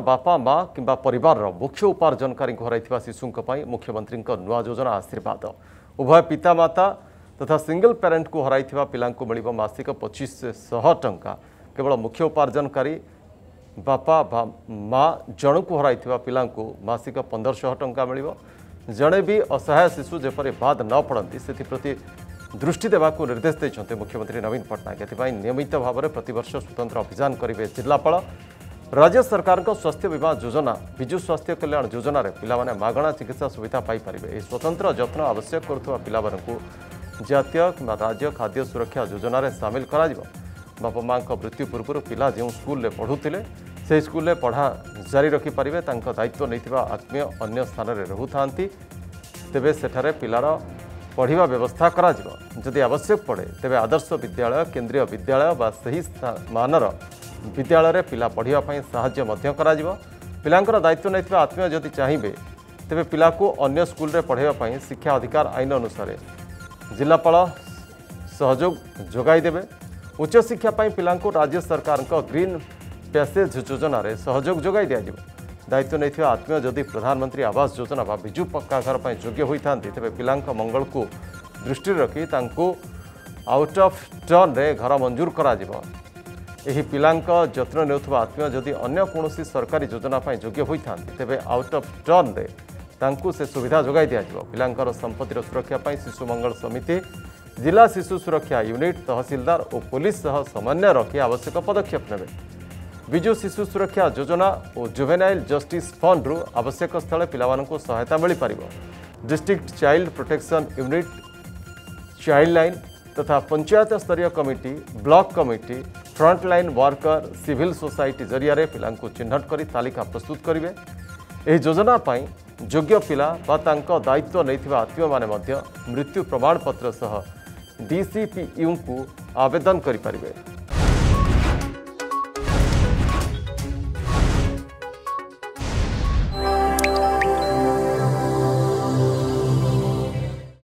बापा माँ कि पर मुख्य उपार्जनकारी हर शिशु मुख्यमंत्री नुआ योजना आशीर्वाद उभय पितामाता तथा सिंगल पेरेन्ट को हर पिला मिल मसिक पचिश टाँचा केवल मुख्य उपार्जनकारी बापा माँ जन को हर पिलासिक पंदर शह टा मिल जड़े भी असहाय शिशु जपर बाद न पड़ती से दृष्टि देवा निर्देश देते मुख्यमंत्री नवीन पट्टनायक नियमित भाव में प्रत वर्ष स्वतंत्र अभियान करेंगे जिलापा राज्य सरकार स्वास्थ्य बीमा योजना विजु स्वास्थ्य कल्याण योजन पिलाने मगणा चिकित्सा सुविधा पाइपर स्वतंत्र जत्न आवश्यक करुवा पाला जातीय राज्य खाद्य सुरक्षा योजन सामिल कर बापा माँ मृत्यु पूर्व पिला जो स्कूल पढ़ुते से स्कूल पढ़ा जारी रखिपारे दायित्व नहीं आत्मीय अन्य स्थान में रुता तेज से पिलार पढ़ा व्यवस्था करा आवश्यक पड़े तेज आदर्श विद्यालय केन्द्रीय विद्यालय बा सही मानर विद्यालय में पिला पढ़ाई साय पा दायित्व नहीं आत्मीय जदि चाहिए तेज पिला को अगर स्कूल पढ़ाई शिक्षा अधिकार आईन अनुसार जिलापा सहयोग जगैदे उच्च पिला राज्य सरकार का ग्रीन पैसेज योजन सहयोग जगै दीजिए दायित्व नहीं आत्मीय जदि प्रधानमंत्री आवास योजना विजु पक्का घर पर योग्य होता तेज पिला मंगल को दृष्टि रखी आउट अफ टर्न घर मंजूर करा यही पिला जत्न ने आत्मीय जदि अगर सरकारी योजना योग्य होता तेज आउट अफ टर्न से सुविधा जगै दीजिए पिलांर संपत्तिर सुरक्षापी शिशु मंगल समिति जिला शिशु सुरक्षा यूनिट तहसिलदार और पुलिस सह समन्वय रखी आवश्यक पदक्षेप ने विजु शिशु सुरक्षा योजना और जुभेनाइल जस्टिस फंड्रु आवश्यक स्थल पिला सहायता मिल पार district child protection unit child line तथा पंचायत स्तरीय committee block committee frontline worker civil society जरिया पिला चिह्न कर तालिका प्रस्तुत करेंगे योजनापी योजना योग्य पिला दायित्व नहीं आत्मीय मैंने मृत्यु प्रमाणपत्र डीसीपीयू को e आवेदन करें